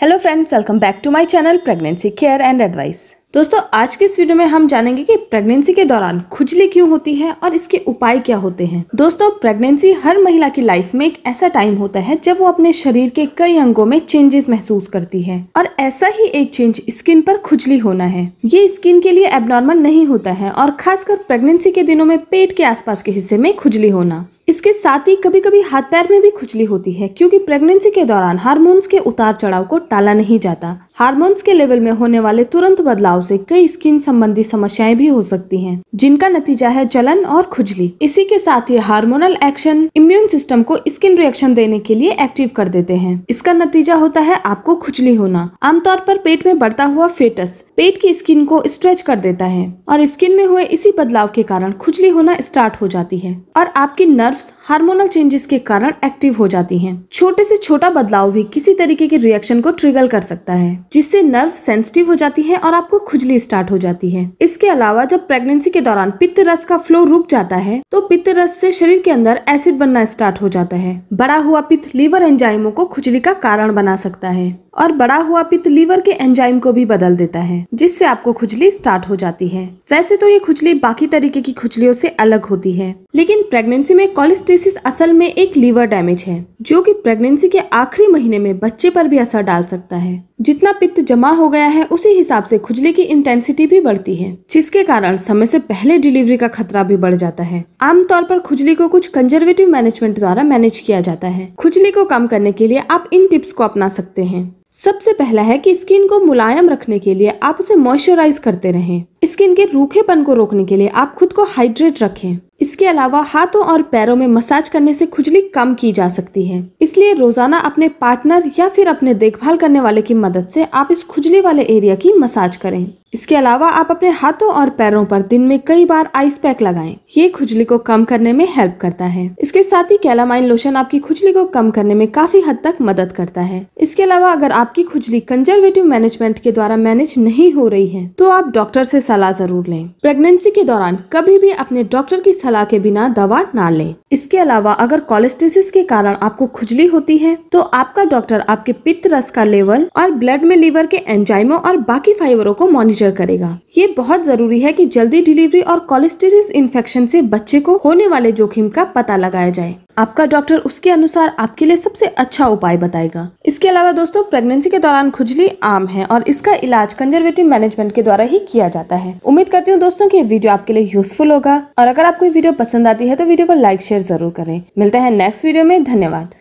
Hello friends welcome back to my channel pregnancy care and advice दोस्तों, आज के इस वीडियो में हम जानेंगे कि प्रेगनेंसी के दौरान खुजली क्यों होती है और इसके उपाय क्या होते हैं। दोस्तों प्रेगनेंसी हर महिला की लाइफ में एक ऐसा टाइम होता है जब वो अपने शरीर के कई अंगों में चेंजेस महसूस करती है और ऐसा ही एक चेंज स्किन पर खुजली होना है। ये स्किन के लिए एबनॉर्मल नहीं होता है और खासकर प्रेगनेंसी के दिनों में पेट के आसपास के हिस्से में खुजली होना। इसके साथ ही कभी कभी हाथ पैर में भी खुजली होती है क्योंकि प्रेगनेंसी के दौरान हार्मोन्स के उतार चढ़ाव को टाला नहीं जाता। हार्मोन्स के लेवल में होने वाले तुरंत बदलाव से कई स्किन संबंधी समस्याएँ भी हो सकती हैं, जिनका नतीजा है जलन और खुजली। इसी के साथ ही हार्मोनल एक्शन इम्यून सिस्टम को स्किन रिएक्शन देने के लिए एक्टिव कर देते हैं। इसका नतीजा होता है आपको खुजली होना। आमतौर पर पेट में बढ़ता हुआ फेटस पेट की स्किन को स्ट्रेच कर देता है और स्किन में हुए इसी बदलाव के कारण खुजली होना स्टार्ट हो जाती है और आपकी नर्व्स हार्मोनल चेंजेस के कारण एक्टिव हो जाती हैं। छोटे से छोटा बदलाव भी किसी तरीके के रिएक्शन को ट्रिगर कर सकता है, जिससे नर्व सेंसिटिव हो जाती है और आपको खुजली स्टार्ट हो जाती है। इसके अलावा जब प्रेगनेंसी के दौरान पित्त रस का फ्लो रुक जाता है तो पित्त रस से शरीर के अंदर एसिड बनना स्टार्ट हो जाता है। बड़ा हुआ पित्त लीवर एंजाइमों को खुजली का कारण बना सकता है और बड़ा हुआ पित्त लीवर के एंजाइम को भी बदल देता है, जिससे आपको खुजली स्टार्ट हो जाती है। वैसे तो ये खुजली बाकी तरीके की खुजलियों से अलग होती है, लेकिन प्रेगनेंसी में कोलेस्टेसिस असल में एक लीवर डैमेज है, जो कि प्रेगनेंसी के आखिरी महीने में बच्चे पर भी असर डाल सकता है। जितना पित्त जमा हो गया है, उसी हिसाब से खुजली की इंटेंसिटी भी बढ़ती है, जिसके कारण समय से पहले डिलीवरी का खतरा भी बढ़ जाता है। आमतौर पर खुजली को कुछ कंजर्वेटिव मैनेजमेंट द्वारा मैनेज किया जाता है। खुजली को कम करने के लिए आप इन टिप्स को अपना सकते हैं। सबसे पहला है कि स्किन को मुलायम रखने के लिए आप उसे मॉइस्चराइज करते रहें। स्किन के रूखेपन को रोकने के लिए आप खुद को हाइड्रेट रखें। इसके अलावा हाथों और पैरों में मसाज करने से खुजली कम की जा सकती है। इसलिए रोज़ाना अपने पार्टनर या फिर अपने देखभाल करने वाले की मदद से आप इस खुजली वाले एरिया की मसाज करें। इसके अलावा आप अपने हाथों और पैरों पर दिन में कई बार आइस पैक लगाएँ। ये खुजली को कम करने में हेल्प करता है। इसके साथ ही कैलामाइन लोशन आपकी खुजली को कम करने में काफ़ी हद तक मदद करता है। इसके अलावा अगर आपकी खुजली कंजर्वेटिव मैनेजमेंट के द्वारा मैनेज नहीं हो रही है तो आप डॉक्टर से सलाह ज़रूर लें। प्रेगनेंसी के दौरान कभी भी अपने डॉक्टर की सलाह के बिना दवा ना लें। इसके अलावा अगर कोलेस्टेसिस के कारण आपको खुजली होती है तो आपका डॉक्टर आपके पित्त रस का लेवल और ब्लड में लीवर के एंजाइमों और बाकी फाइबरों को मॉनिटर करेगा। ये बहुत ज़रूरी है कि जल्दी डिलीवरी और कोलेस्टेसिस इन्फेक्शन से बच्चे को होने वाले जोखिम का पता लगाया जाए। आपका डॉक्टर उसके अनुसार आपके लिए सबसे अच्छा उपाय बताएगा। इसके अलावा दोस्तों, प्रेगनेंसी के दौरान खुजली आम है और इसका इलाज कंजर्वेटिव मैनेजमेंट के द्वारा ही किया जाता है। उम्मीद करती हूँ दोस्तों की वीडियो आपके लिए यूजफुल होगा और अगर आपको वीडियो पसंद आती है तो वीडियो को लाइक, शेयर ज़रूर करें। मिलते हैं नेक्स्ट वीडियो में। धन्यवाद।